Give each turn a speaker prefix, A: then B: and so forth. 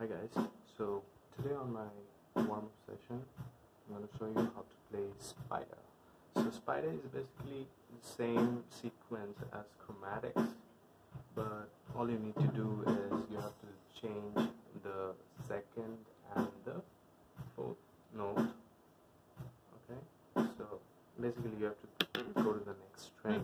A: Hi guys, so today on my warm-up session, I'm going to show you how to play Spider. So Spider is basically the same sequence as Chromatics, but all you need to do is you have to change the second and the fourth note. Okay, so basically you have to go to the next string.